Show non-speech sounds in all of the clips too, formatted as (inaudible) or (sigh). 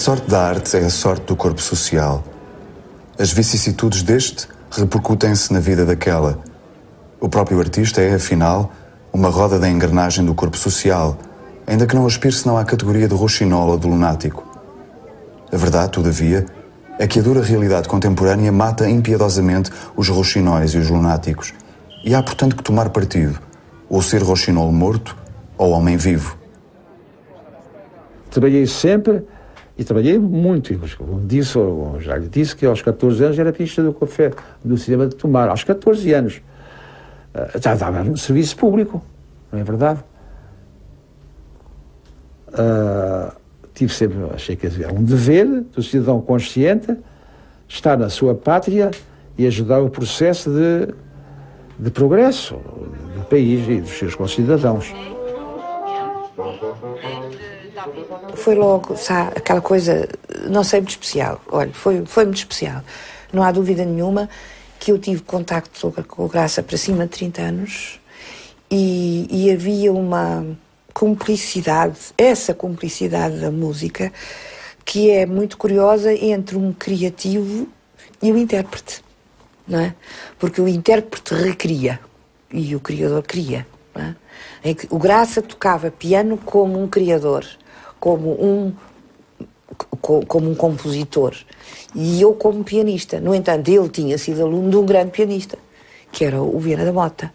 A sorte da arte é a sorte do corpo social. As vicissitudes deste repercutem-se na vida daquela. O próprio artista é, afinal, uma roda da engrenagem do corpo social, ainda que não aspire senão à categoria do roxinol ou do lunático. A verdade, todavia, é que a dura realidade contemporânea mata impiedosamente os roxinóis e os lunáticos. E há, portanto, que tomar partido, ou ser roxinol morto ou homem vivo. Trabalhei sempre e trabalhei muito. Disse, já lhe disse que aos 14 anos era pista do café, do cinema de Tomar. Aos 14 anos. Ah, já estava no serviço público, não é verdade? Uh, tive sempre, achei que era um dever do cidadão consciente estar na sua pátria e ajudar o processo de, de progresso do país e dos seus concidadãos. Foi logo, sabe, aquela coisa, não sei, muito especial. Olha, foi, foi muito especial. Não há dúvida nenhuma que eu tive contacto com o Graça para cima de 30 anos e, e havia uma cumplicidade, essa cumplicidade da música, que é muito curiosa entre um criativo e o intérprete, não é? Porque o intérprete recria e o criador cria. É? Em que o Graça tocava piano como um criador, como um como um compositor e eu como pianista. No entanto, ele tinha sido aluno de um grande pianista, que era o Viana da Mota.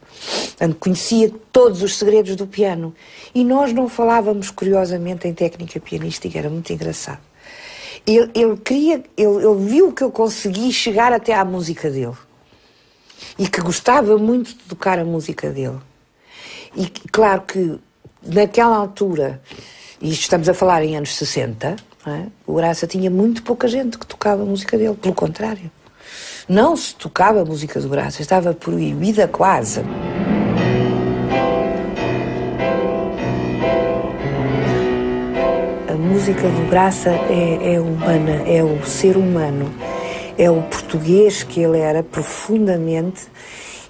Portanto, conhecia todos os segredos do piano. E nós não falávamos, curiosamente, em técnica pianística, era muito engraçado. Ele, ele queria, ele, ele viu que eu consegui chegar até à música dele. E que gostava muito de tocar a música dele. E claro que naquela altura, e estamos a falar em anos 60, é? o Graça tinha muito pouca gente que tocava a música dele, pelo contrário. Não se tocava a música do Graça, estava proibida quase. A música do Graça é, é humana, é o ser humano, é o português que ele era profundamente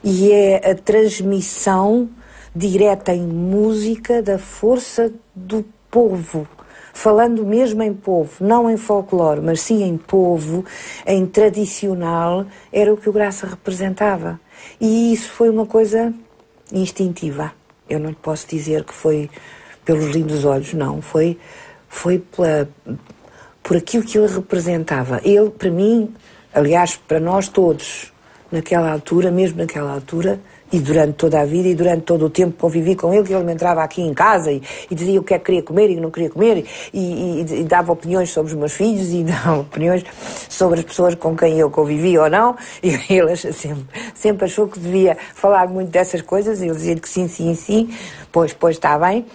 e é a transmissão direta em música da força do povo falando mesmo em povo, não em folclore, mas sim em povo, em tradicional, era o que o Graça representava. E isso foi uma coisa instintiva. Eu não lhe posso dizer que foi pelos lindos olhos, não. Foi, foi pela, por aquilo que ele representava. Ele, para mim, aliás, para nós todos, naquela altura, mesmo naquela altura, e durante toda a vida e durante todo o tempo convivi com ele, que ele me entrava aqui em casa e, e dizia o que é que queria comer e que não queria comer e, e, e, dava opiniões sobre os meus filhos e (laughs) dava opiniões sobre as pessoas com quem eu convivi ou não e (laughs) ele sempre, sempre achou que devia falar muito dessas coisas e eu dizia que sim, sim, sim, pois, pois está bem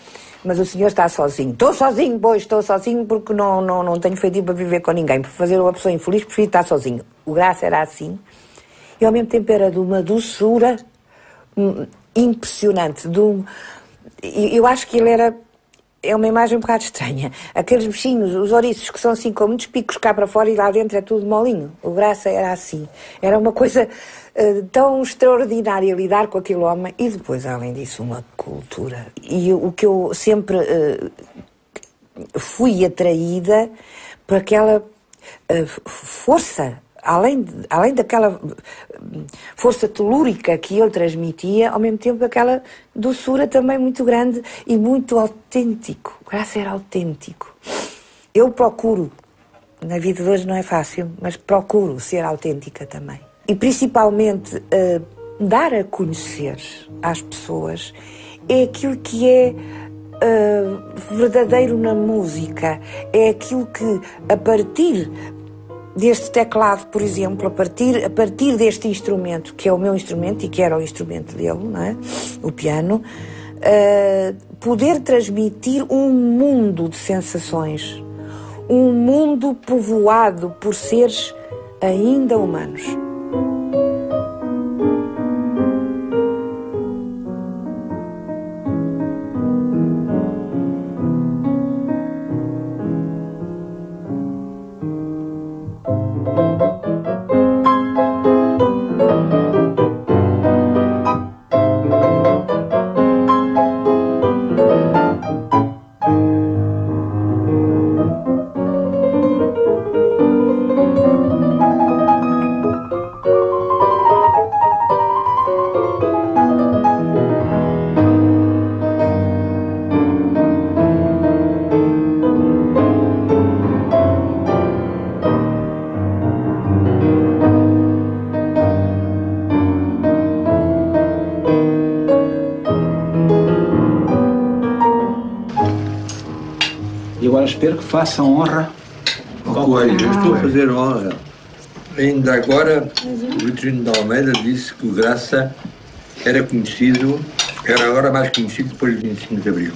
mas o senhor está sozinho. Estou sozinho, pois, estou sozinho porque não, não, não tenho feitiço para viver com ninguém. Para fazer uma pessoa infeliz, prefiro estar sozinho. O Graça era assim. E ao mesmo tempo era de uma doçura impressionante. De um, eu acho que ele era. É uma imagem um bocado estranha. Aqueles bichinhos, os ouriços, que são assim com muitos picos cá para fora e lá dentro é tudo molinho. O Graça era assim. Era uma coisa uh, tão extraordinária lidar com aquele homem. E depois, além disso, uma cultura. E o que eu sempre uh, fui atraída por aquela uh, força além, além daquela força telúrica que ele transmitia, ao mesmo tempo aquela doçura também muito grande e muito autêntico. Graça era autêntico. Eu procuro, na vida de hoje não é fácil, mas procuro ser autêntica também. E principalmente uh, dar a conhecer às pessoas é aquilo que é uh, verdadeiro na música, é aquilo que a partir deste teclado, por exemplo, a partir, a partir deste instrumento, que é o meu instrumento e que era o instrumento dele, não é? o piano, uh, poder transmitir um mundo de sensações, um mundo povoado por seres ainda humanos. Espero que faça honra ao Coelho. Eu estou a fazer honra. Ainda agora, o Vitorino de Almeida disse que o Graça era conhecido, era agora mais conhecido depois do 25 de Abril.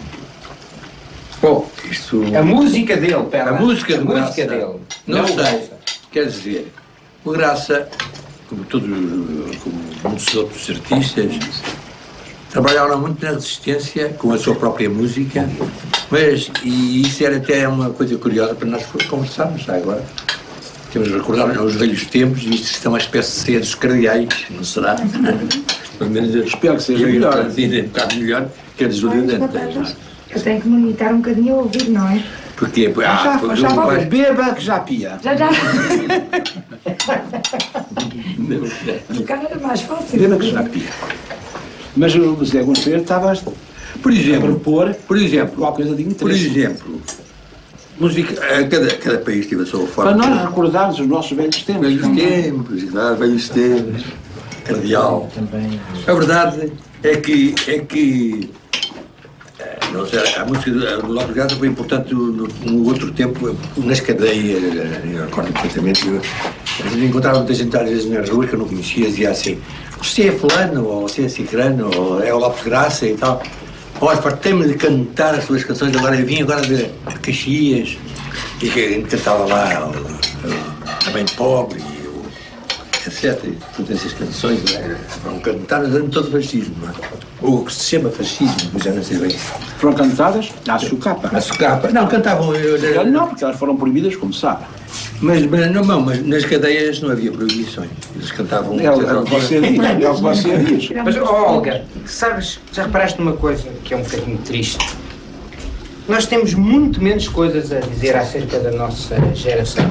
Bom, isto... A música dele, pera. A música, a música dele. Não, não sei. Quer dizer, o Graça, como todos, como muitos outros artistas, trabalharam muito na resistência com a sua própria música, mas, e isso era até uma coisa curiosa para nós conversarmos já agora. Temos de recordar os velhos tempos e isto é uma espécie de seres cardeais, não será? (laughs) Pelo menos espero que seja melhor. Um bocado melhor que a de Júlio Dantas. Eu tenho que meditar um bocadinho a ouvir, não é? Porquê? Ah, já, já, já beba que já pia. Já, já. (laughs) Tocar era mais fácil. Beba que já pia. Mas o Zé Gonçalves estava por exemplo, a propor por exemplo, qualquer coisa de Por interesse. exemplo, música, cada, cada país teve a sua forma. Para nós recordarmos os nossos velhos tempos. Velhos tempos, claro, velhos tempos. Cardeal. A verdade é que, é que não sei, a música do Lopes Gaza foi importante no, no, outro tempo, nas cadeias, eu recordo perfeitamente. Eu encontrava muita gente às vezes nas ruas que eu não conhecia, dizia assim: você é fulano, ou você é cicrano, ou é o Lopes Graça e tal. Olha, fartei-me de cantar as suas canções, agora eu vim agora de Caxias, e que cantava lá, a Bem Pobre, e etc. E todas essas canções né, foram cantadas durante todo o fascismo, não é? ou o que se chama fascismo, já não sei bem. Foram cantadas à sucapa. À sucapa. Não, cantavam. Eu, eu, não, porque elas foram proibidas, como sabe. Mas, mas, não, não, mas nas cadeias não havia proibições. Eles cantavam. É, o que você diz. É o que você diz. Mas, oh, Olga, sabes, já reparaste numa coisa que é um bocadinho triste? Nós temos muito menos coisas a dizer acerca da nossa geração.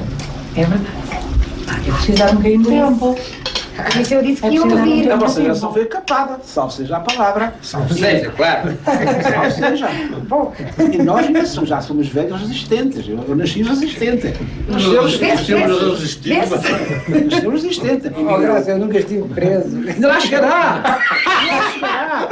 É verdade. É preciso dar um bocadinho de tempo. Mas eu disse que ia ouvir. A vossa geração foi capada, salve seja a palavra. Salve seja, claro. (laughs) Salve seja. Bom, e nós já somos, já somos velhos resistentes. Eu, eu nasci resistente. Nascemos resistentes. Nascemos resistentes. Oh, graças, eu nunca estive preso. Lá chegará. Lá chegará.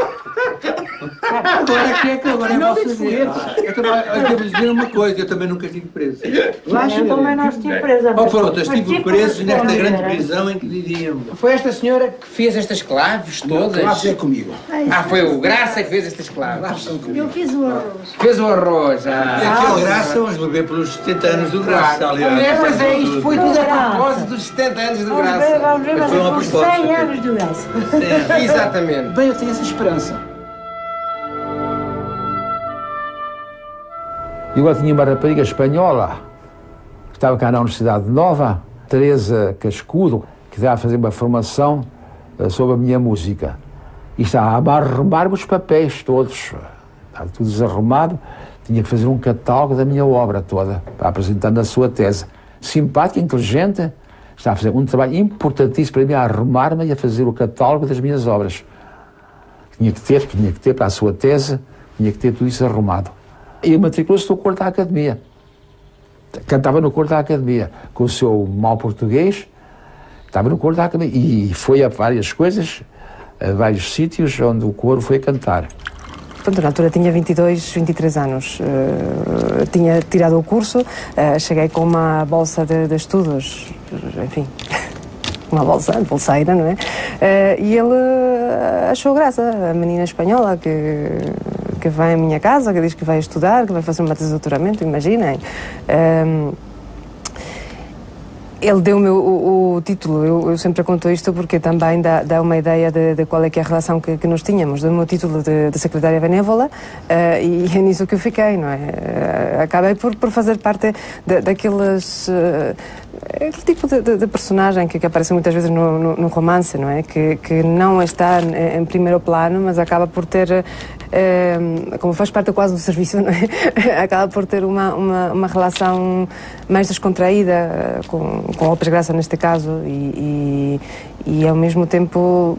Agora que é que agora é a vossa vez. Eu também eu devo dizer uma coisa, eu também nunca estive preso. Lá eu também não estive presa. Oh, pronto, eu estive preso nesta grande prisão em que vivíamos. Foi esta senhora que fez estas claves todas? Claves é comigo. Ah, foi o Graça que fez estas claves. Eu fiz o arroz. Fez o arroz, ah. E aquele Graça, vamos beber pelos 70 anos do Graça, aliás. É, mas é, isto foi tudo a propósito dos 70 anos do Graça. Vamos ver, uma mas por proposta. 100 anos do Graça. (laughs) Exatamente. Bem, eu tenho essa esperança. E agora tinha uma rapariga espanhola que estava cá na Universidade Nova, Teresa Cascudo, que estava a fazer uma formação eh, sobre a minha música. E estava a arrumar os papéis todos. Estava tudo desarrumado. Tinha que fazer um catálogo da minha obra toda, para apresentar na sua tese. Simpática, inteligente, estava a fazer um trabalho importantíssimo para mim, a arrumar-me e a fazer o catálogo das minhas obras. Tinha que ter, tinha que ter para a sua tese, tinha que ter tudo isso arrumado. E matriculou-se no coro da academia. Cantava no coro da academia, com o seu mau português, estava no coro da academia. E foi a várias coisas, a vários sítios onde o coro foi cantar. Portanto, na altura tinha 22, 23 anos. Uh, tinha tirado o curso, uh, cheguei com uma bolsa de, de estudos, enfim, (laughs) uma bolsa, bolseira, não é? Uh, e ele achou graça, a menina espanhola que, que vai à minha casa, que diz que vai estudar, que vai fazer de doutoramento, imaginem. Ele deu-me o, o, o, título, eu, eu, sempre conto isto porque também dá, dá uma ideia de, de, qual é que é a relação que, que nós tínhamos. Deu-me o título de, de secretária benévola uh, e é nisso que eu fiquei, não é? Uh, acabei por, por fazer parte de, daqueles... Uh, aquele tipo de, de personagem que, que, aparece muitas vezes no, no, no, romance, não é? Que, que não está em, primeiro plano, mas acaba por ter, eh, como faz parte quase do serviço, não é? (laughs) acaba por ter uma, uma, uma relação mais descontraída com, com a Lopes Graça neste caso e, e, e ao mesmo tempo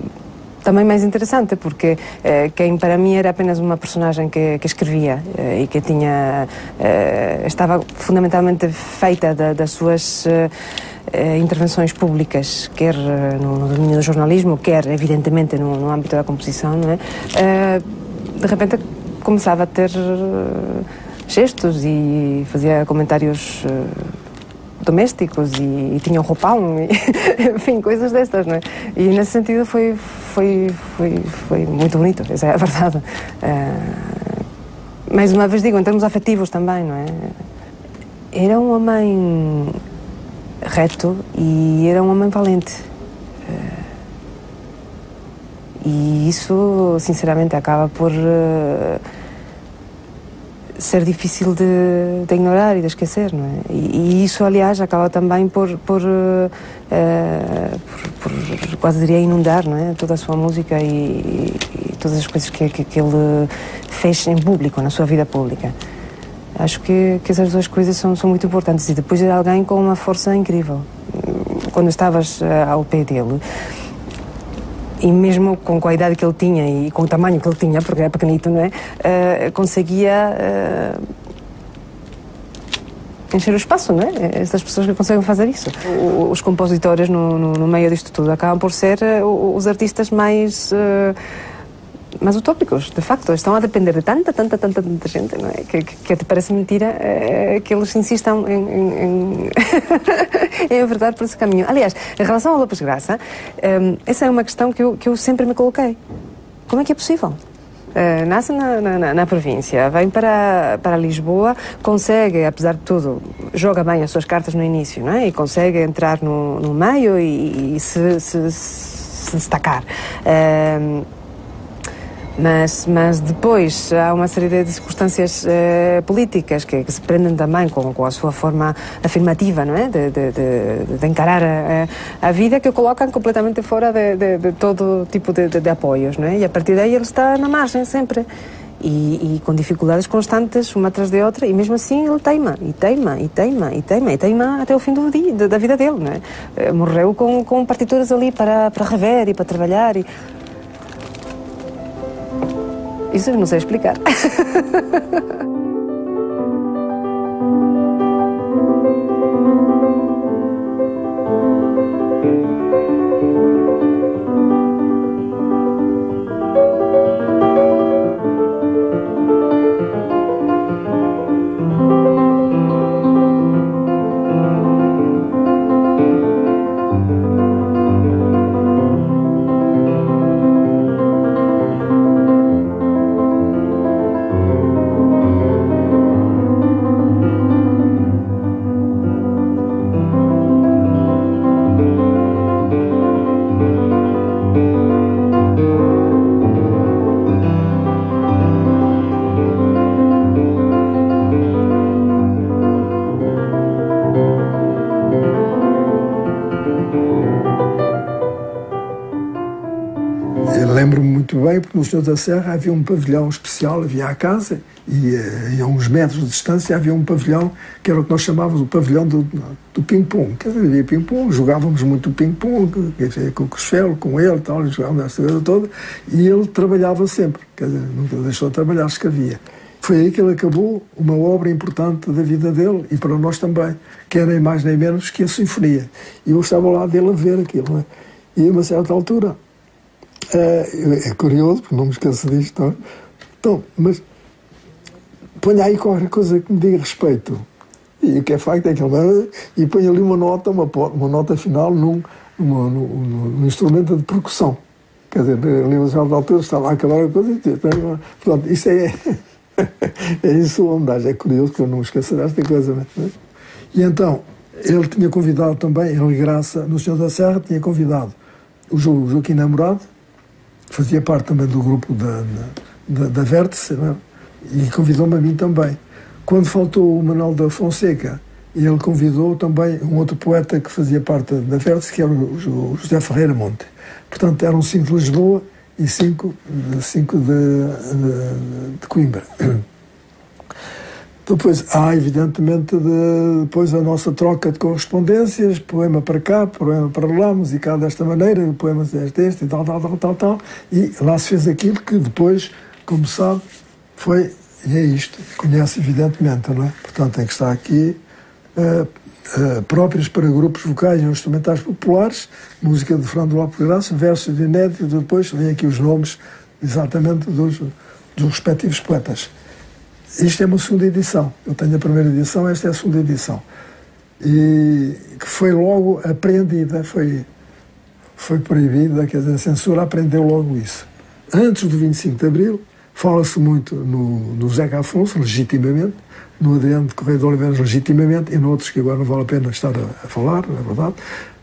também mais interessante, porque eh, quem para mim era apenas uma personagem que, que escrevia eh, e que tinha eh, estava fundamentalmente feita da, das suas eh, intervenções públicas, quer no, no, domínio do jornalismo, quer evidentemente no, no âmbito da composição, é? de repente começava a ter gestos e fazia comentários domésticos e, e tinha um roupão, e, (laughs) enfim, coisas destas, não é? E nesse sentido foi, foi, foi, foi muito bonito, essa é a verdade. Uh, mais uma vez digo, em termos afetivos também, não é? Era um homem reto e era um homem valente. Uh, e isso, sinceramente, acaba por uh, ser difícil de, de, ignorar e de esquecer, não é? E, e isso, aliás, acaba também por, por, uh, por, por, quase diria, inundar, não é? Toda a sua música e, e, todas as coisas que, que, que, ele fez em público, na sua vida pública. Acho que, que essas duas coisas são, são muito importantes. E depois era alguém com uma força incrível. Quando estavas uh, ao pé dele, e mesmo com a idade que ele tinha e com o tamanho que ele tinha, porque era pequenito, não é? Uh, conseguia uh, encher o espaço, não é? Estas pessoas que conseguem fazer isso. Os compositores, no, no, no, meio disto tudo, acabam por ser uh, os artistas mais mas utópicos, de facto, estão a depender de tanta, tanta, tanta, tanta gente, não é? Que, que, que te parece mentira é, que eles insistam em, em, em, (laughs) em verdade por esse caminho. Aliás, em relação ao Lopes Graça, um, essa é uma questão que eu, que eu sempre me coloquei. Como é que é possível? Uh, nasce na, na, na, província, vem para, para Lisboa, consegue, apesar de tudo, joga bem as suas cartas no início, não é? E consegue entrar no, no meio e, e se, se, se, destacar. Uh, mas, mas depois há uma série de circunstâncias eh, políticas que, que, se prendem também com, com a sua forma afirmativa não é? de, de, de, de encarar a, a, vida que o colocam completamente fora de, todo tipo de, apoios não é? e a partir daí ele está na margem sempre e, e, com dificuldades constantes uma atrás de outra e mesmo assim ele teima e teima e teima e teima e teima até o fim do dia, da vida dele é? Eh, morreu com, com partituras ali para, para rever e para trabalhar e isso eu não sei explicar. (laughs) bem, porque no Senhor da Serra havia um pavilhão especial, havia a casa, e, eh, e a uns metros de distância havia um pavilhão que era o que nós chamávamos o pavilhão do, do ping-pong. Havia ping-pong, jogávamos muito ping-pong, com o Costelo, com ele, tal, jogávamos essa coisa toda, e ele trabalhava sempre, quer dizer, nunca deixou de trabalhar, escrevia. Foi aí que ele acabou uma obra importante da vida dele e para nós também, que era nem mais nem menos que a Sinfonia. E eu estava lá dele a ver aquilo. Né? E a uma certa altura, é, é curioso, porque não me esqueço disto. É? Então, mas ponha aí qualquer coisa que me diga respeito. E o que é facto é que ele e põe ali uma nota, uma, uma nota final num, num, num, instrumento de percussão. Quer dizer, ali no Jornal da Altura estava a acabar a coisa e pronto, isso é, (laughs) é isso a homenagem. É curioso que eu não me esqueça desta coisa. Né? E então, ele tinha convidado também, ele Graça, no Senhor da Serra, tinha convidado o Joaquim Namorado, fazia parte também do grupo da, da, da Vértice, é? e convidou-me a mim também. Quando faltou o Manuel da Fonseca, ele convidou também um outro poeta que fazia parte da Vértice, que era o José Ferreira Monte. Portanto, eram cinco de Lisboa e cinco, cinco de, de, de Coimbra. Depois há, evidentemente, de, depois a nossa troca de correspondências, poema para cá, poema para lá, musicado desta maneira, poemas deste, este, e tal, tal, tal, tal, tal. E lá se fez aquilo que depois, como sabe, foi, e é isto, conhece evidentemente, não é? Portanto, tem que estar aqui uh, uh, próprias para grupos vocais e instrumentais populares, música de Fernando Lopes Graça, versos de inédito, depois vem aqui os nomes exatamente dos, dos respectivos poetas. Isto é uma segunda edição. Eu tenho a primeira edição, esta é a segunda edição. E que foi logo apreendida, foi, foi proibida, quer dizer, a censura aprendeu logo isso. Antes do 25 de Abril, fala-se muito no, no Zeca Afonso, legitimamente, no Adriano de Correio de Oliveira, legitimamente, e noutros que agora não vale a pena estar a, a falar, na é verdade,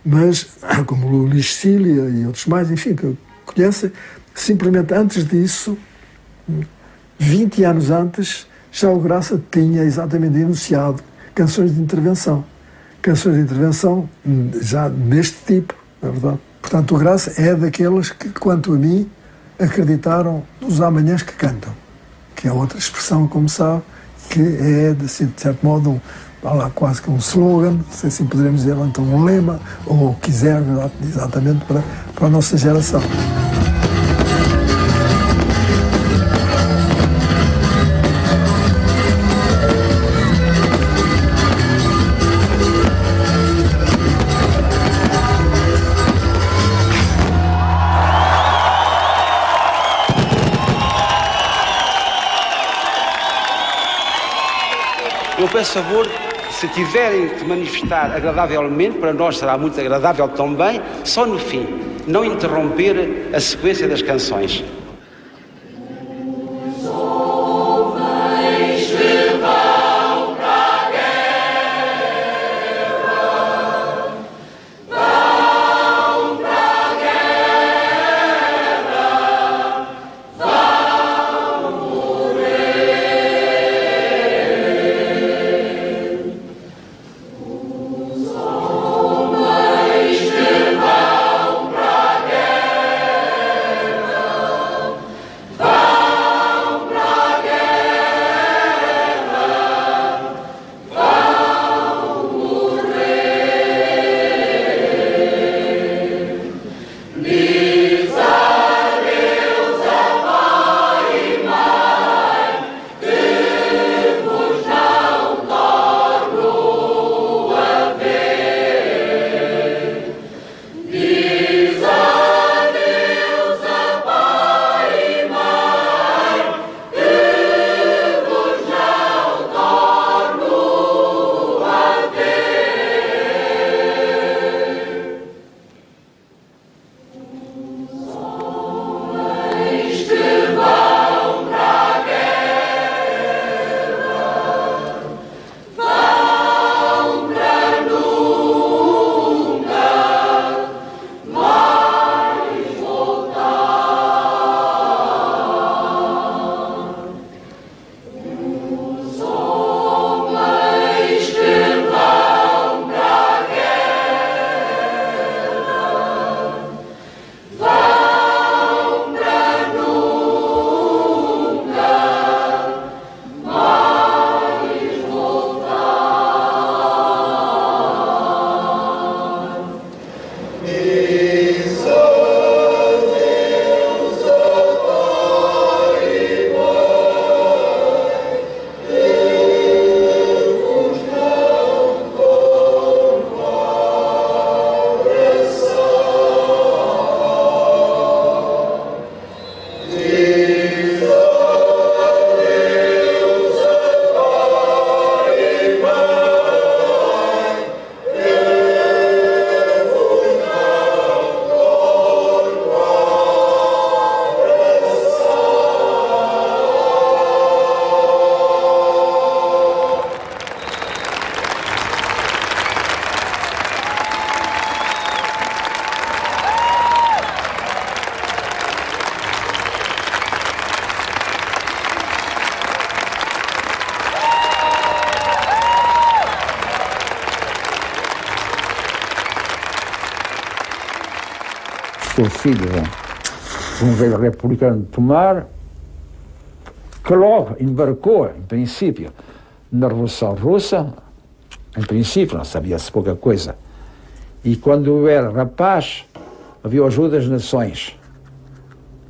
mas (coughs) como o Cília e outros mais, enfim, que conhecem, simplesmente antes disso, 20 anos antes, já o Graça tinha exatamente enunciado canções de intervenção. Canções de intervenção já deste tipo, na é verdade. Portanto, o Graça é daqueles que, quanto a mim, acreditaram nos amanhãs que cantam, que é outra expressão, como sabe, que é, de certo modo, lá, quase que um slogan, se assim poderemos dizer, então um lema, ou quiser, exatamente para, para a nossa geração. Peço favor, se tiverem que manifestar agradavelmente, para nós será muito agradável também, só no fim, não interromper a sequência das canções. Filho de um velho republicano de Tomar, que logo embarcou, em princípio, na Revolução Russa, em princípio, não sabia-se pouca coisa. E quando era rapaz, havia ajuda das nações.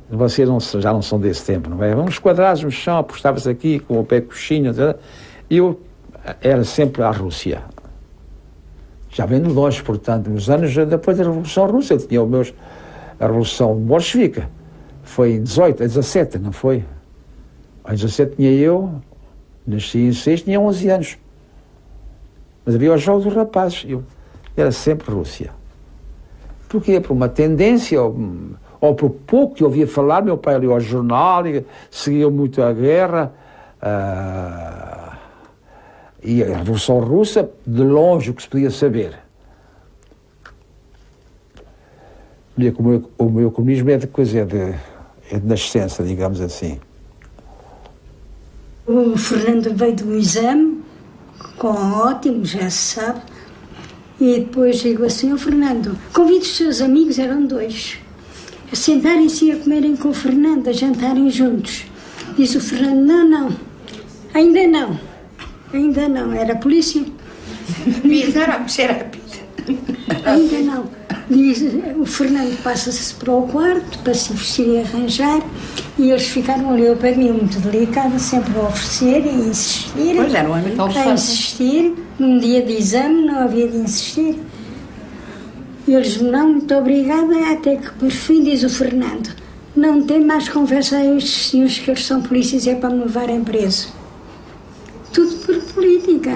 Vocês não, já não são desse tempo, não é? Uns quadrados no chão, apostava-se aqui com o pé coxinho, e eu era sempre à Rússia. Já vendo longe, portanto, nos anos depois da Revolução Russa, eu tinha os meus a Revolução Bolchevica foi em 18, a 17, não foi? Em 17 tinha eu Nasci em 6, tinha 11 anos. Mas havia os jogos dos rapazes. Eu era sempre Rússia. Porquê? Por uma tendência, ou, ou por pouco que eu ouvia falar, meu pai lia ao jornal, seguia muito a guerra. Uh, e a Revolução Russa, de longe o que se podia saber. O meu, o meu comunismo é de coisa, é de, é de nascença, digamos assim. O Fernando veio do exame, com ótimo, já se sabe, e depois digo assim, o Fernando, convide os seus amigos, eram dois, a sentarem-se e a comerem com o Fernando, a jantarem juntos. Disse o Fernando, não, não, ainda não, ainda não, era a polícia. (laughs) Não era a Ainda não. Diz, o Fernando passa-se para o quarto para se vestir e arranjar e eles ficaram ali pé de mim muito delicada, sempre a oferecer e insistir. Pois era um amigo A insistir, num dia de exame não havia de insistir. E eles, não, muito obrigada, até que por fim diz o Fernando, não tem mais conversa a estes senhores que eles são polícias é para me levarem preso. Tudo por política,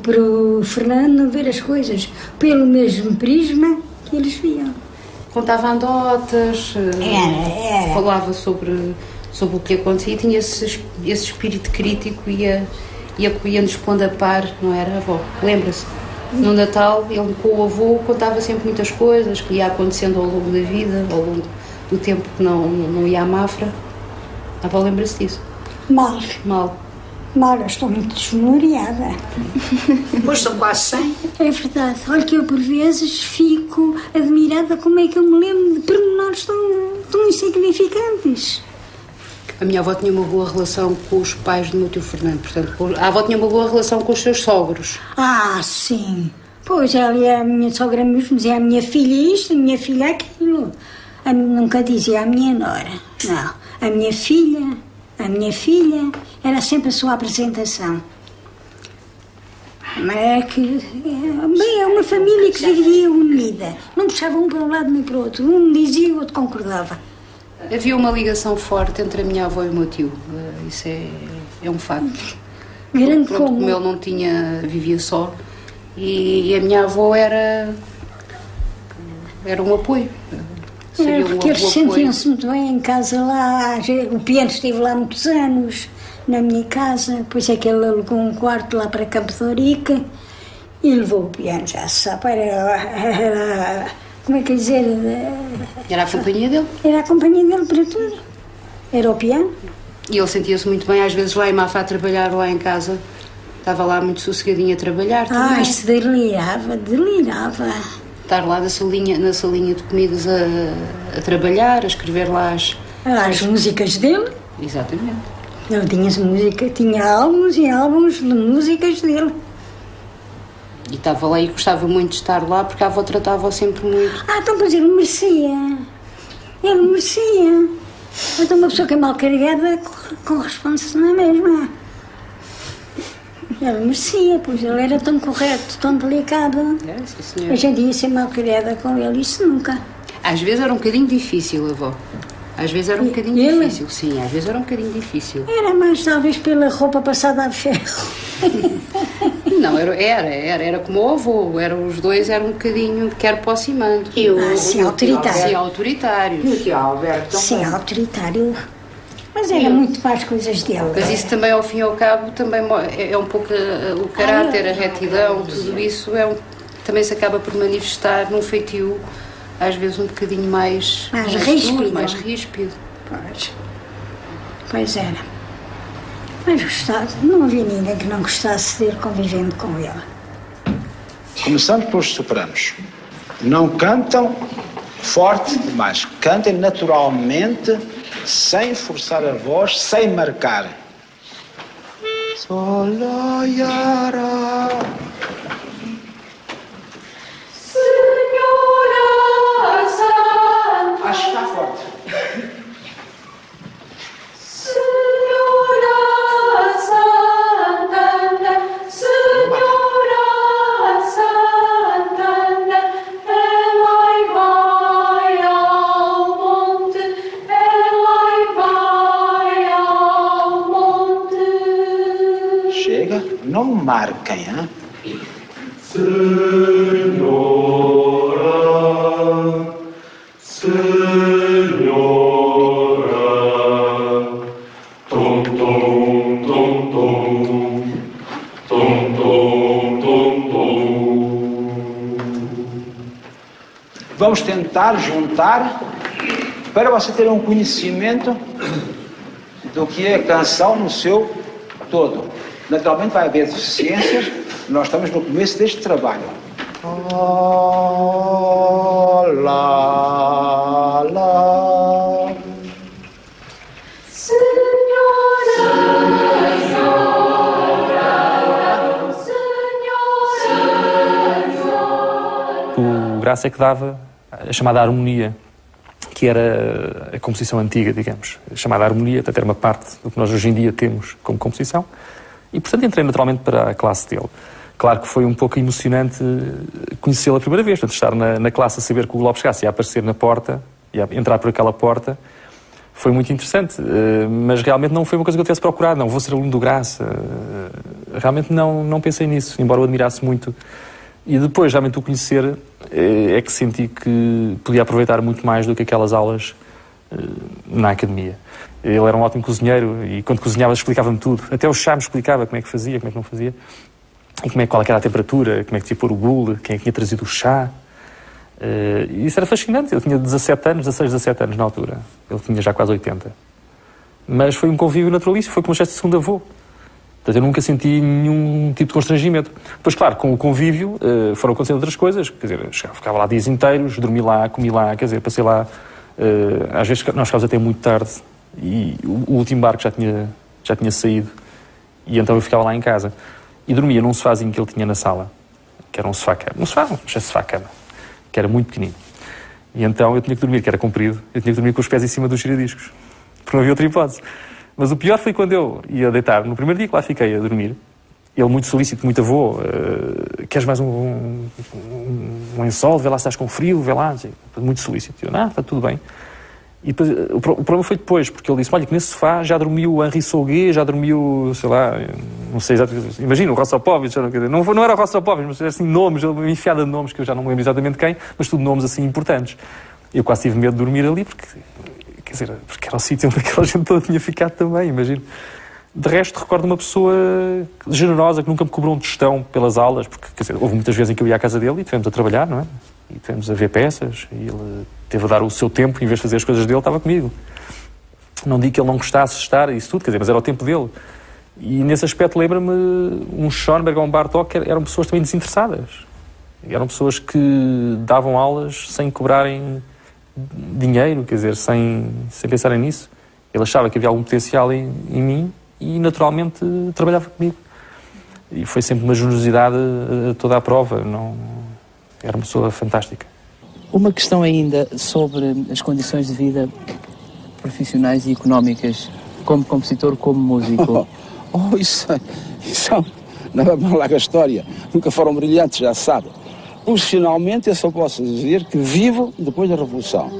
para o Fernando ver as coisas pelo mesmo prisma que eles viam. Contava anedotas, eh, era, era. falava sobre, sobre o que acontecia e tinha esse, esse espírito crítico e ia, ia, ia nos pondo a par, não era, avó? Lembra-se? No Natal, ele com o avô contava sempre muitas coisas que ia acontecendo ao longo da vida, ao longo do tempo que não, não ia à Mafra. A avó lembra-se disso? Mal. Mal. Mara, estou muito desmemoriada. (laughs) Pois são quase 100. É verdade. Olha que eu, por vezes, fico admirada como é que eu me lembro de pormenores tão, tão insignificantes. A minha avó tinha uma boa relação com os pais do meu tio Fernando. Portanto, a avó tinha uma boa relação com os seus sogros. Ah, sim. Pois, ela e a minha sogra mesmo dizia a minha filha isto, a minha filha aquilo. A, nunca dizia a minha nora. Não. A minha filha, a minha filha era sempre a sua apresentação. Mas é que bem, é uma família que vivia unida. Não puxava um para um lado nem para o outro. Um dizia e o outro concordava. Havia uma ligação forte entre a minha avó e o meu tio. Eh, isso é, é um facto. Grande Pronto, como... como ele não tinha, vivia só. E, e a minha avó era, era um apoio. Porque eles sentiam-se muito bem em casa lá. O piano esteve lá muitos anos, na minha casa. Depois é que ele alugou um quarto lá para Campo de Orica e levou o piano, já se sabe. Era, era como é que dizer? Era a companhia dele? Era a companhia dele para tudo. Era o piano. E ele sentia-se muito bem, às vezes lá em Mafra a trabalhar, lá em casa. Estava lá muito sossegadinho a trabalhar também. Ah, se delirava, delirava estar lá na salinha, na salinha de comidas a, a trabalhar, a escrever lá as, as músicas dele. Exatamente. Ele tinha música, tinha álbuns e álbuns de músicas dele. E estava lá e gostava muito de estar lá porque a avó tratava-o sempre muito. Ah, então pois ele merecia. Ele merecia. Então uma pessoa que é mal carregada corresponde-se na mesma. Ele merecia, pois ele era tão correto, tão delicado. É, sim, gente ia ser mal criada com ele, isso nunca. Às vezes era um bocadinho difícil, avó. Às vezes era um bocadinho ele? difícil, sim, às vezes era um bocadinho difícil. Era mais talvez pela roupa passada a ferro. (laughs) Não, era, era, era, era como o avô, era, os dois eram um bocadinho, quer possimando. E o, ah, sim, autoritário. Sim, autoritários. E o tio Alberto Sim, autoritário. Mas era muito para as coisas dele. Mas isso também, ao fim e ao cabo, também é, é um pouco uh, o caráter, a retidão, tudo isso é um, também se acaba por manifestar num feitio, às vezes um bocadinho mais, mais, mais ríspido. Duro, mais ríspido. Pois. pois era. Mas gostava, não havia ninguém que não gostasse de ir convivendo com ele. Começando pelos sopranos. Não cantam forte demais, cantem naturalmente sem forçar a voz, sem marcar. Solayara. Senhora Santa. Acho que está forte. Marquem. Hein? Senhora, Senhora, tom, tom, tom, tom, tom, tom, tom, tom. Vamos tentar juntar para você ter um conhecimento do que é canção no seu todo. Naturalmente vai haver deficiências, nós estamos no começo deste trabalho. Oh, lá, lá. O Graça é que dava a chamada harmonia, que era a composição antiga, digamos. Chamada harmonia, portanto, era uma parte do que nós hoje em dia temos como composição. E, portanto, entrei naturalmente para a classe dele. Claro que foi um pouco emocionante conhecê-lo a primeira vez, portanto, estar na, na classe a saber que o Lopes Graça ia aparecer na porta, ia entrar por aquela porta, foi muito interessante. eh, Mas realmente não foi uma coisa que eu tivesse procurado, não, vou ser aluno do Graça. Eh, Realmente não, não pensei nisso, embora o admirasse muito. E depois, realmente, o conhecer, eh, é que senti que podia aproveitar muito mais do que aquelas aulas eh, na academia. Ele era um ótimo cozinheiro e quando cozinhava explicava-me tudo. Até o chá me explicava como é que fazia, como é que não fazia. E como é, qual é era a temperatura, como é que tinha pôr o bule, quem é que tinha trazido o chá. Eh, e isso era fascinante. Eu tinha 17 anos, 16, 17 anos na altura. Ele tinha já quase 80. Mas foi um convívio naturalíssimo, foi como um gesto de segundo avô. Portanto, eu nunca senti nenhum tipo de constrangimento. Depois, claro, com o convívio eh, foram acontecendo outras coisas. Quer dizer, ficava lá dias inteiros, dormi lá, comi lá, quer dizer, passei lá. eh, às vezes nós ficávamos até muito tarde e o, último barco já tinha, já tinha saído. E então eu ficava lá em casa. E dormia num sofazinho que ele tinha na sala, que era um sofá-cama. Um sofá, um sofá-cama, que era muito pequenino. E então eu tinha que dormir, que era comprido, eu tinha que dormir com os pés em cima dos giradiscos, porque não havia outra hipótese. Mas o pior foi quando eu ia deitar, no primeiro dia que lá fiquei a dormir, ele muito solícito, muito avô, eh, queres mais um, um, um, lençol, vê lá se estás com frio, vê lá, muito solícito. Eu, não, está tudo bem. E depois, eh, o, pro- o problema foi depois, porque ele disse, olha, que nesse sofá já dormiu o Henri Sauguet, já dormiu, sei lá, não sei exatamente, imagina, o Rossopovich, não, não era o Rossopovich, mas assim, nomes, uma enfiada de nomes que eu já não me lembro exatamente quem, mas tudo nomes assim importantes. Eu quase tive medo de dormir ali, porque, quer dizer, porque era o sítio onde (laughs) aquela gente toda tinha ficado também, imagino. De resto, recordo uma pessoa generosa que nunca me cobrou um tostão pelas aulas, porque quer dizer, houve muitas vezes em que eu ia à casa dele e tivemos a trabalhar, não é? E tivemos a ver peças e ele teve a dar o seu tempo, em vez de fazer as coisas dele, estava comigo. Não digo que ele não gostasse de estar, isso tudo, quer dizer, mas era o tempo dele. E nesse aspecto lembra-me um Schoenberg ou um Bartók, que eram pessoas também desinteressadas. Eram pessoas que davam aulas sem cobrarem dinheiro, quer dizer, sem, sem pensarem nisso. Ele achava que havia algum potencial em, em mim e naturalmente trabalhava comigo. E foi sempre uma generosidade toda a prova. Não... Era uma pessoa fantástica. Uma questão ainda sobre as condições de vida profissionais e económicas, como compositor, como músico. (laughs) Oh, isso, isso não é uma larga história. Nunca foram brilhantes, já sabe. Profissionalmente, eu só posso dizer que vivo depois da Revolução.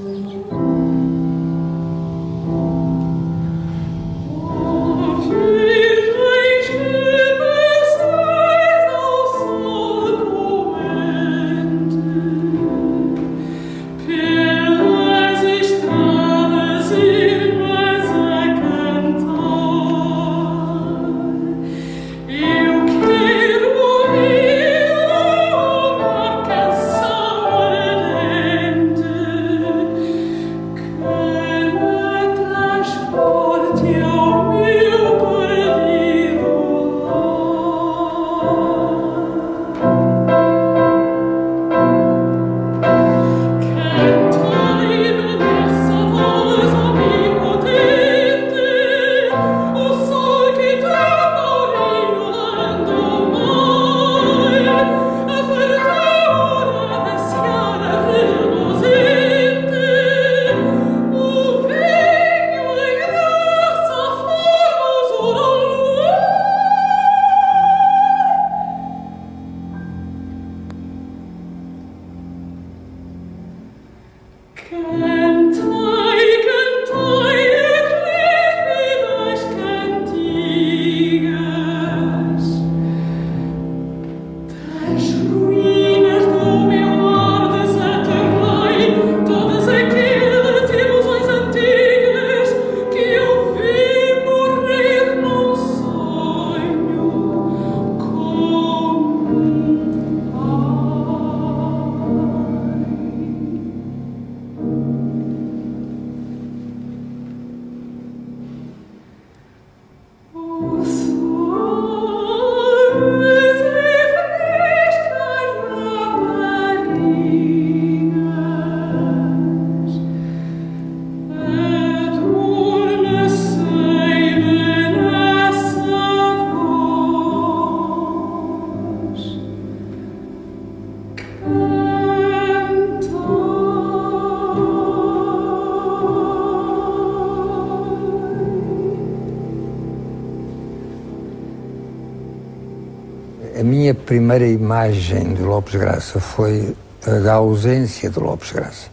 Primeira imagem de Lopes Graça foi a da ausência de Lopes Graça.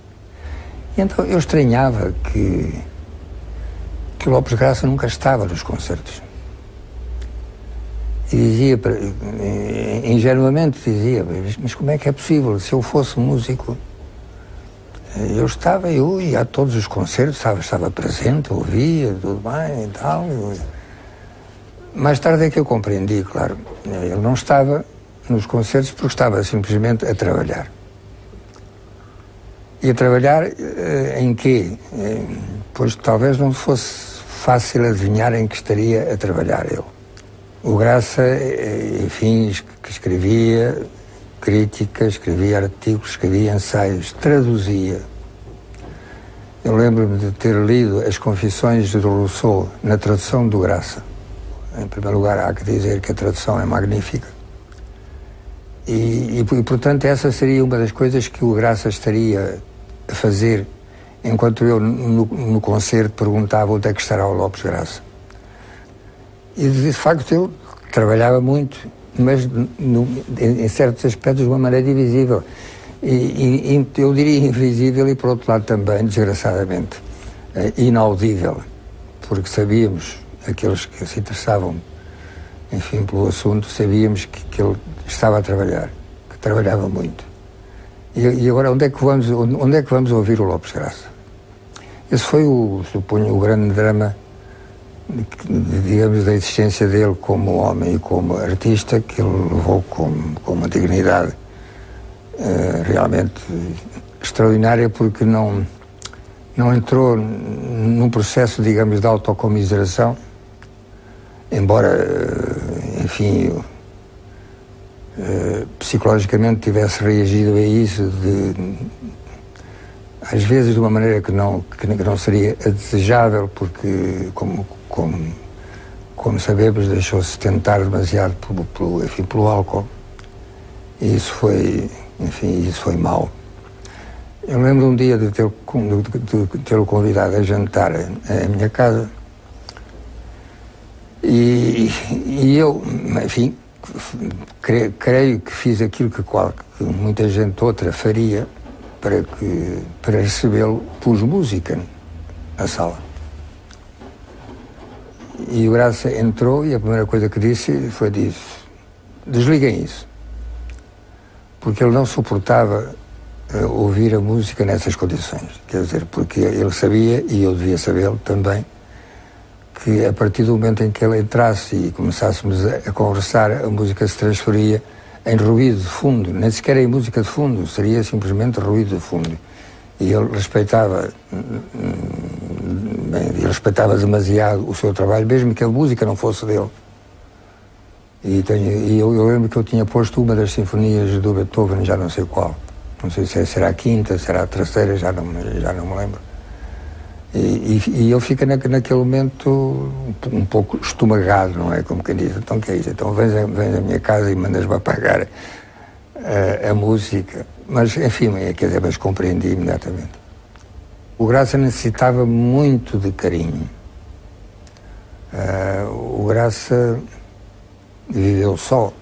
E então eu estranhava que, que Lopes Graça nunca estava nos concertos. E dizia, ingenuamente dizia, mas, como é que é possível? Se eu fosse músico, eh, eu estava, eu ia a todos os concertos, estava, estava presente, ouvia, tudo bem e tal. Mais tarde é que eu compreendi, claro. Ele não estava nos concertos porque estava simplesmente a trabalhar. E a trabalhar eh, em quê? Pois talvez não fosse fácil adivinhar em que estaria a trabalhar ele. O Graça, eh, enfim, que escrevia críticas, escrevia artigos, escrevia ensaios, traduzia. Eu lembro-me de ter lido as Confissões de Rousseau na tradução do Graça. Em primeiro lugar, há que dizer que a tradução é magnífica. E, e, e, portanto, essa seria uma das coisas que o Graça estaria a fazer enquanto eu, no, no concerto, perguntava onde é que estará o Lopes Graça. E, de facto, eu trabalhava muito, mas no, em, em certos aspectos de uma maneira invisível. E, e- e eu diria invisível e, por outro lado, também, desgraçadamente, eh, inaudível, porque sabíamos, aqueles que se interessavam, enfim, pelo assunto, sabíamos que, que ele estava a trabalhar, que trabalhava muito. E, e agora, onde é, que vamos, onde é que vamos ouvir o Lopes Graça? Esse foi, o, suponho, o grande drama, digamos, da existência dele como homem e como artista, que ele levou com, com uma dignidade eh, realmente extraordinária, porque não, não entrou num processo, digamos, de autocomiseração, embora, eh, enfim, eh, psicologicamente tivesse reagido a isso de, às vezes de uma maneira que não, que não seria desejável, porque, como, como, como sabemos, deixou-se tentar demasiado pelo, pelo, enfim, pelo álcool. E isso foi, enfim, isso foi mau. Eu lembro um dia de tê-lo tê-lo convidado a jantar à minha casa e, e eu, enfim, cre- creio que fiz aquilo que, qual, que muita gente outra faria para, que, para recebê-lo, pus música na sala. E o Graça entrou e a primeira coisa que disse foi disso, desliguem isso. Porque ele não suportava eh, ouvir a música nessas condições. Quer dizer, porque ele sabia, e eu devia sabê-lo também, que a partir do momento em que ele entrasse e começássemos a, a conversar, a música se transferia em ruído de fundo, nem sequer em música de fundo, seria simplesmente ruído de fundo. E ele respeitava, hum, bem, ele respeitava demasiado o seu trabalho, mesmo que a música não fosse dele. E, tenho, e eu, eu lembro que eu tinha posto uma das sinfonias do Beethoven, já não sei qual. Não sei se será a quinta, será a terceira, já não, já não me lembro. E, e, eu fico na, naquele momento um, po- pouco estomagado, não é? Como quem diz, então que é isso? Então vens, vens à minha casa e mandas-me apagar a, a música. Mas, enfim, é, quer dizer, mas compreendi imediatamente. O Graça necessitava muito de carinho. Ah, o Graça viveu só,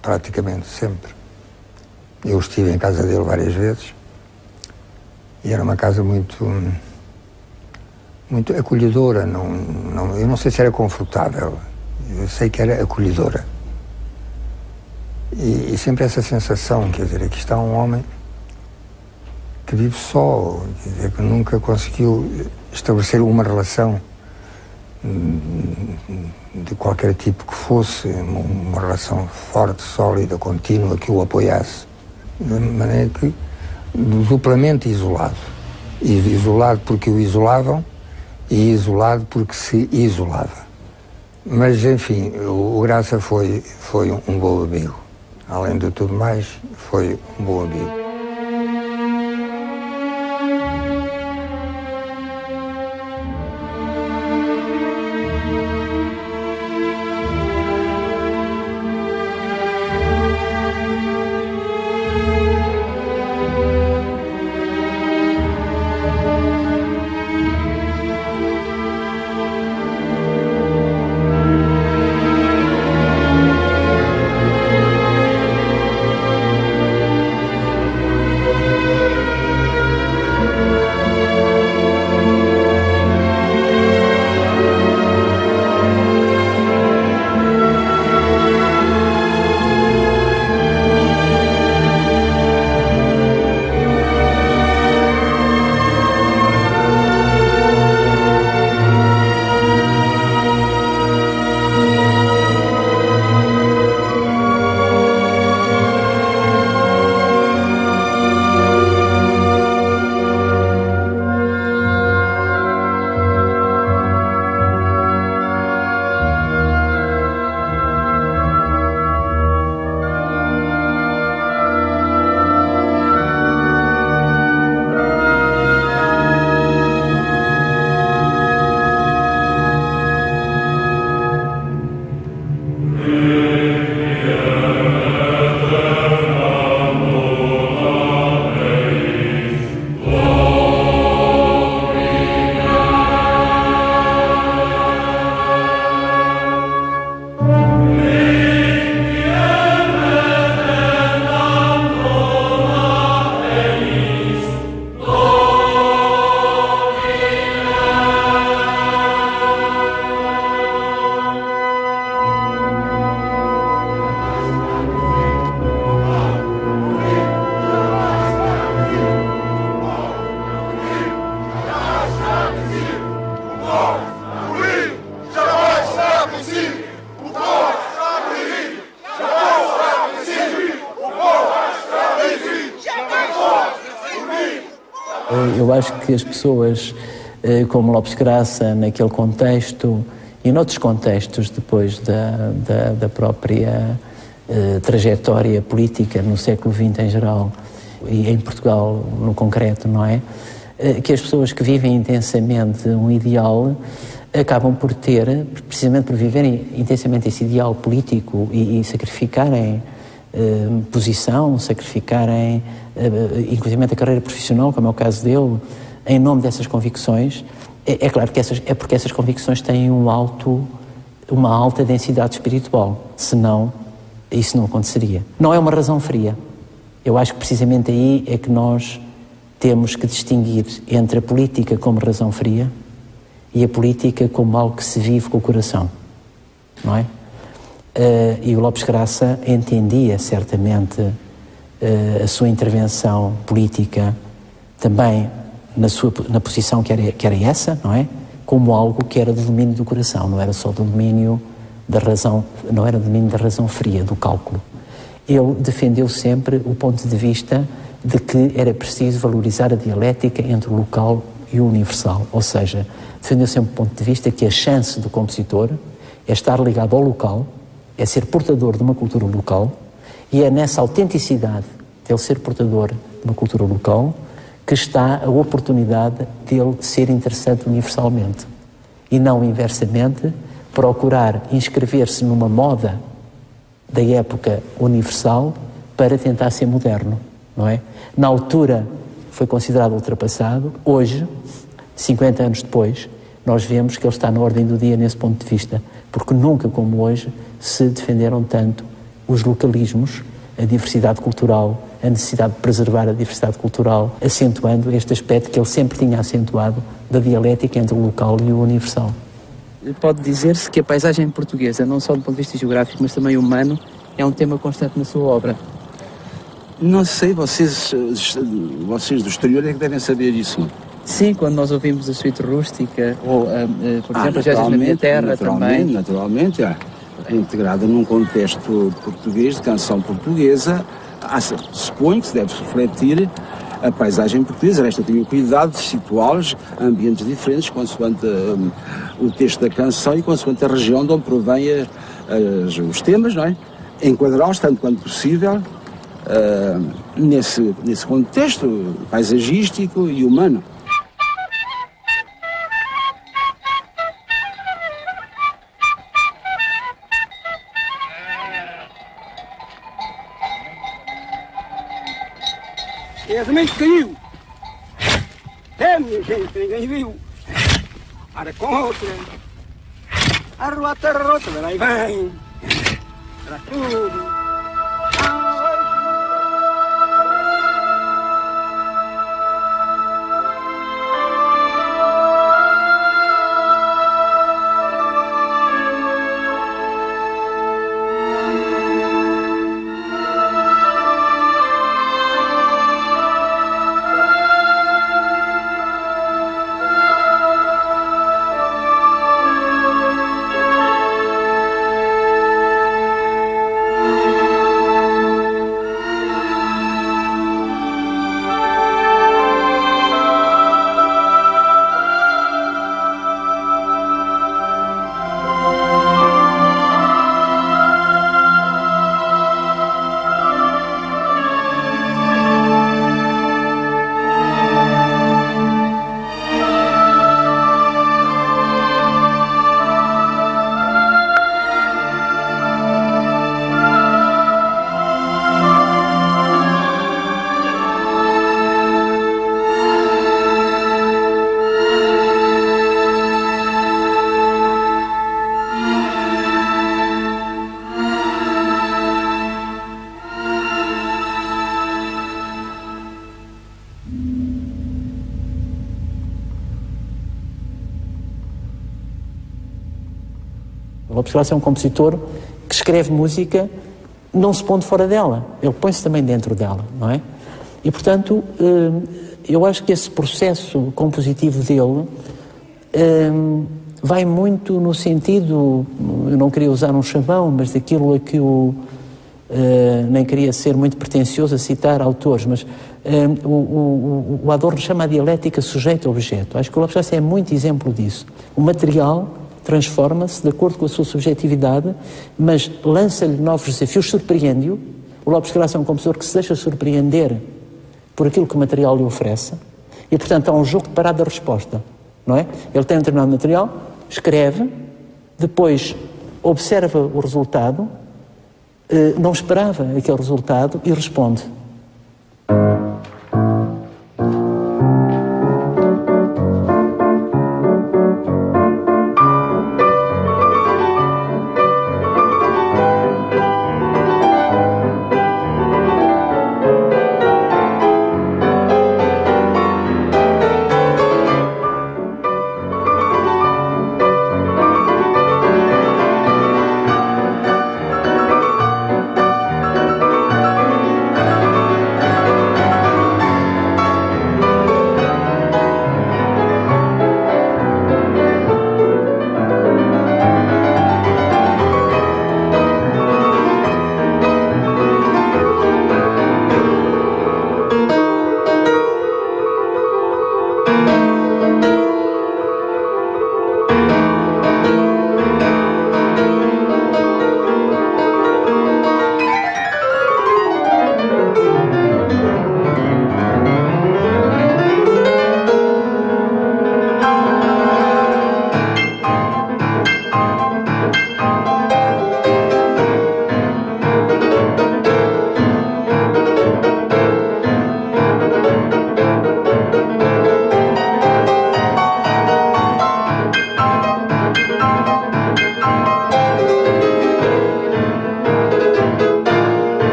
praticamente sempre. Eu estive em casa dele várias vezes e era uma casa muito muito acolhedora. Não, não, eu não sei se era confortável, eu sei que era acolhedora. E, e sempre essa sensação, quer dizer, aqui está um homem que vive só, quer dizer, que nunca conseguiu estabelecer uma relação hum, de qualquer tipo que fosse, uma, relação forte, sólida, contínua, que o apoiasse. De maneira que duplamente isolado. Isolado porque o isolavam e isolado porque se isolava. Mas, enfim, o, Graça foi, foi um bom amigo. Além de tudo mais, foi um bom amigo. Eu acho que as pessoas eh, como Lopes Graça, naquele contexto e noutros contextos depois da, da, da própria eh, trajetória política no século XX em geral e em Portugal no concreto, não é? Eh, que as pessoas que vivem intensamente um ideal acabam por ter, precisamente por viverem intensamente esse ideal político e, e sacrificarem eh, posição, sacrificarem inclusive a carreira profissional, como é o caso dele, em nome dessas convicções, é, é claro que essas, é porque essas convicções têm um alto, uma alta densidade espiritual, senão isso não aconteceria. Não é uma razão fria. Eu acho que precisamente aí é que nós temos que distinguir entre a política como razão fria e a política como algo que se vive com o coração, não é? Uh, e o Lopes Graça entendia certamente a sua intervenção política também na sua na posição que era, que era essa, não é? Como algo que era do domínio do coração, não era só do domínio da razão, não era do domínio da razão fria, do cálculo. Ele defendeu sempre o ponto de vista de que era preciso valorizar a dialética entre o local e o universal, ou seja, defendeu sempre o ponto de vista que a chance do compositor é estar ligado ao local, é ser portador de uma cultura local, e é nessa autenticidade de ele ser portador de uma cultura local que está a oportunidade dele ser interessante universalmente. E não inversamente procurar inscrever-se numa moda da época universal para tentar ser moderno, não é? Na altura foi considerado ultrapassado, hoje, 50 anos depois, nós vemos que ele está na ordem do dia nesse ponto de vista, porque nunca como hoje se defenderam tanto os localismos, a diversidade cultural, a necessidade de preservar a diversidade cultural, acentuando este aspecto que ele sempre tinha acentuado da dialética entre o local e o universal. Pode dizer-se que a paisagem portuguesa, não só do ponto de vista geográfico, mas também humano, é um tema constante na sua obra. Não sei, vocês, vocês do exterior é que devem saber isso. Sim, quando nós ouvimos a suíte rústica, ou, uh, uh, por ah, exemplo, as na minha terra naturalmente, também. Naturalmente, é, é integrada num contexto português, de canção portuguesa, suponho que se deve refletir a paisagem portuguesa. Resta ter o cuidado de situá-los em ambientes diferentes, consoante um, o texto da canção e consoante a região de onde provém as, os temas, não é? Enquadrá-los tanto quanto possível uh, nesse, nesse contexto paisagístico e humano. Exatamente caiu. É, minha gente, ninguém viu. Para contra. A rua está Graça é um compositor que escreve música não se pondo fora dela, ele põe-se também dentro dela, não é? E, portanto, hum, eu acho que esse processo compositivo dele hum, vai muito no sentido, eu não queria usar um chavão, mas daquilo a que o. Hum, nem queria ser muito pretencioso a citar autores, mas o, o, o Adorno chama a dialética sujeito-objeto. Acho que o Graça é muito exemplo disso. O material transforma-se de acordo com a sua subjetividade, mas lança-lhe novos desafios, surpreende-o. O Lopes Graça é um compositor que se deixa surpreender por aquilo que o material lhe oferece e, portanto, há um jogo de parada-resposta, não é? Ele tem um determinado material, escreve, depois observa o resultado, eh, não esperava aquele resultado e responde.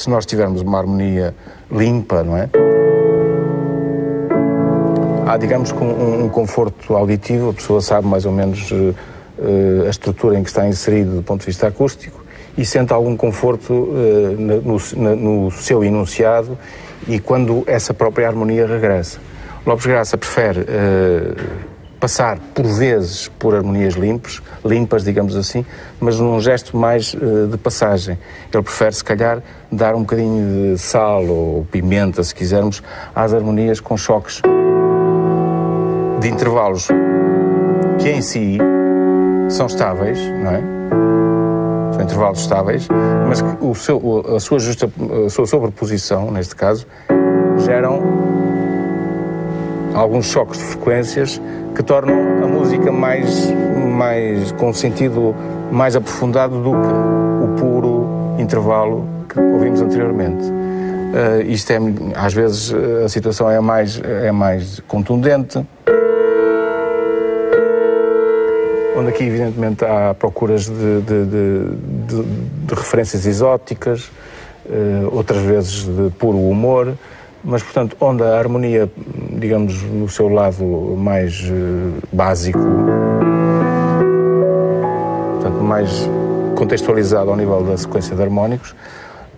Se nós tivermos uma harmonia limpa, não é? Há, digamos, um, um conforto auditivo, a pessoa sabe mais ou menos eh, a estrutura em que está inserido do ponto de vista acústico e sente algum conforto na- no, na- no seu enunciado e quando essa própria harmonia regressa. Lopes Graça prefere eh, passar por vezes por harmonias limpas, limpas, digamos assim, mas num gesto mais eh, de passagem. Ele prefere, se calhar, dar um bocadinho de sal ou pimenta, se quisermos, às harmonias com choques de intervalos que em si são estáveis, não é? São intervalos estáveis, mas que o seu, a, sua justa, a sua sobreposição, neste caso, geram alguns choques de frequências que tornam a música mais, mais com sentido mais aprofundado do que o puro intervalo que ouvimos anteriormente. Eh, isto é, às vezes, eh, a situação é mais, é mais contundente, onde aqui, evidentemente, há procuras de, de- de- de- referências exóticas, eh, outras vezes de puro humor, mas, portanto, onde a harmonia, digamos, no seu lado mais eh, básico, portanto, mais contextualizado ao nível da sequência de harmónicos,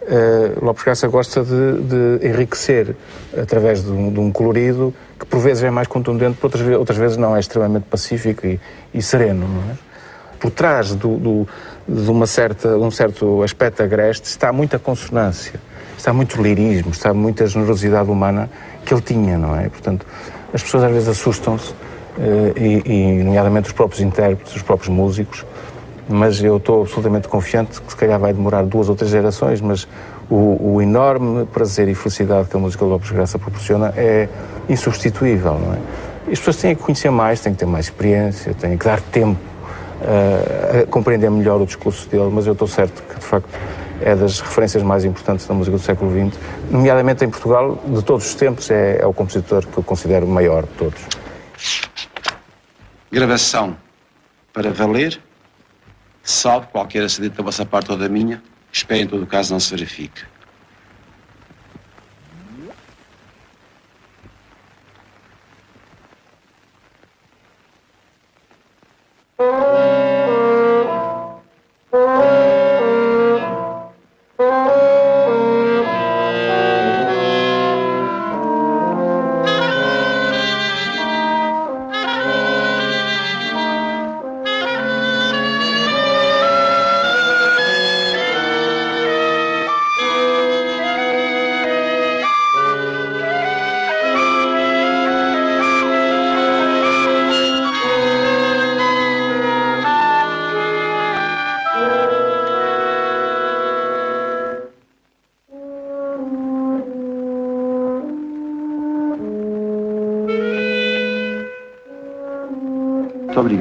eh, Lopes Graça gosta de, de enriquecer através de um, de um colorido que por vezes é mais contundente, por outras, outras vezes não, é extremamente pacífico e, e sereno. Não é? Por trás do, do- de, uma certa, um certo aspecto agreste está muita consonância, está muito lirismo, está muita generosidade humana que ele tinha, não é? Portanto, as pessoas às vezes assustam-se, eh, e, e nomeadamente os próprios intérpretes, os próprios músicos, mas eu estou absolutamente confiante que se calhar vai demorar duas ou três gerações, mas o, o enorme prazer e felicidade que a música de Lopes Graça proporciona é insubstituível, não é? As pessoas têm que conhecer mais, têm que ter mais experiência, têm que dar tempo eh, a compreender melhor o discurso dele, mas eu estou certo que, de facto, é das referências mais importantes da música do século XX, nomeadamente em Portugal, de todos os tempos, é, é o compositor que eu considero maior de todos. Gravação para valer, salvo qualquer acidente da vossa parte ou da minha, espero em todo caso não se verifique.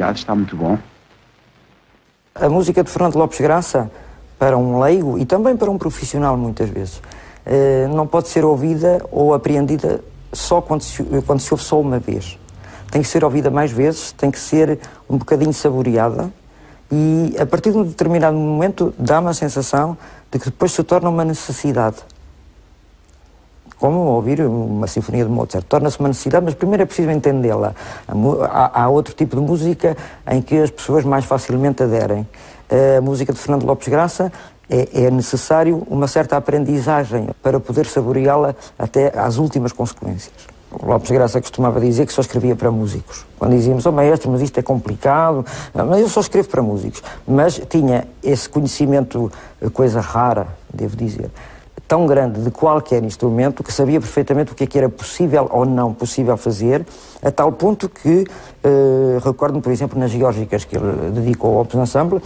Obrigado, está muito bom. A música de Fernando Lopes Graça, para um leigo e também para um profissional, muitas vezes, eh, não pode ser ouvida ou apreendida só quando se, quando se ouve só uma vez. Tem que ser ouvida mais vezes, tem que ser um bocadinho saboreada e, a partir de um determinado momento, dá-me a sensação de que depois se torna uma necessidade. Como ouvir uma sinfonia de Mozart. Torna-se uma necessidade, mas primeiro é preciso entendê-la. Há, há, outro tipo de música em que as pessoas mais facilmente aderem. A música de Fernando Lopes Graça é, é necessário uma certa aprendizagem para poder saboreá-la até às últimas consequências. O Lopes Graça costumava dizer que só escrevia para músicos. Quando dizíamos, oh maestro, mas isto é complicado, mas eu só escrevo para músicos. Mas tinha esse conhecimento, eh, coisa rara, devo dizer, tão grande de qualquer instrumento que sabia perfeitamente o que é que era possível ou não possível fazer, a tal ponto que, uh, recordo-me, por exemplo, nas geórgicas que ele dedicou ao Ensemble, uh,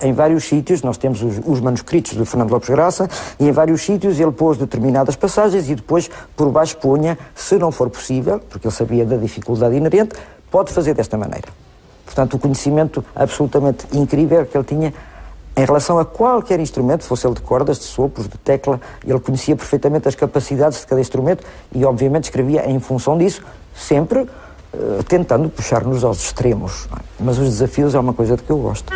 em vários sítios, nós temos os, os, manuscritos de Fernando Lopes Graça, e em vários sítios ele pôs determinadas passagens e depois, por baixo, punha, se não for possível, porque ele sabia da dificuldade inerente, pode fazer desta maneira. Portanto, o conhecimento absolutamente incrível que ele tinha em relação a qualquer instrumento, fosse ele de cordas, de sopros, de tecla, ele conhecia perfeitamente as capacidades de cada instrumento e, obviamente, escrevia em função disso, sempre uh, tentando puxar-nos aos extremos. Mas os desafios é uma coisa de que eu gosto.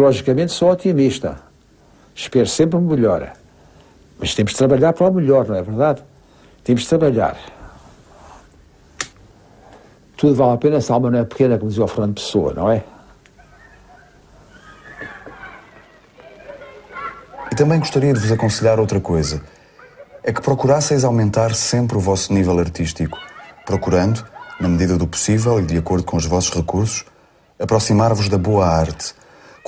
Psicologicamente sou otimista. Espero sempre o melhor. Mas temos de trabalhar para o melhor, não é verdade? Temos de trabalhar. Tudo vale a pena se a alma não é pequena, como dizia o Fernando Pessoa, não é? E também gostaria de vos aconselhar outra coisa. É que procurasseis aumentar sempre o vosso nível artístico, procurando, na medida do possível e de acordo com os vossos recursos, aproximar-vos da boa arte,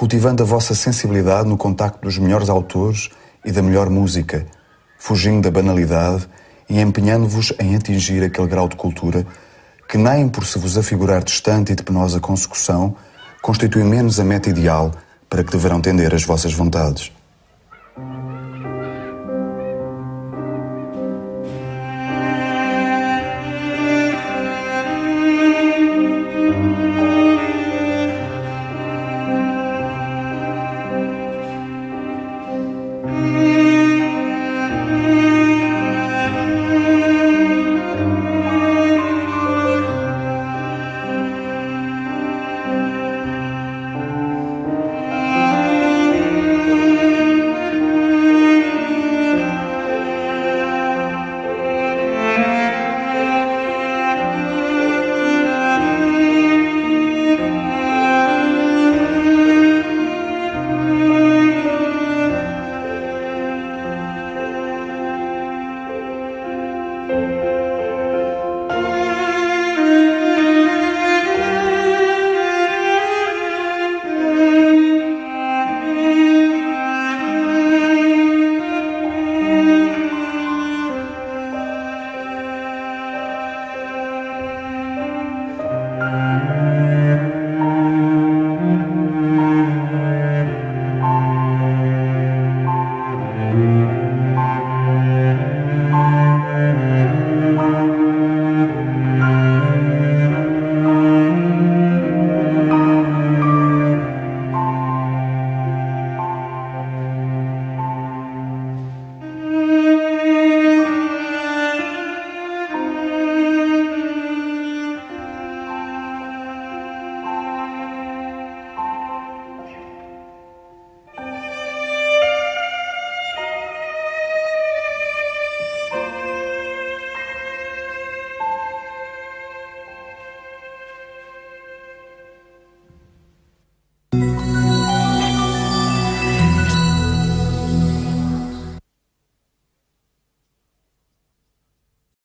cultivando a vossa sensibilidade no contacto dos melhores autores e da melhor música, fugindo da banalidade e empenhando-vos em atingir aquele grau de cultura que, nem por se vos afigurar distante e de penosa consecução, constitui menos a meta ideal para que deverão tender as vossas vontades.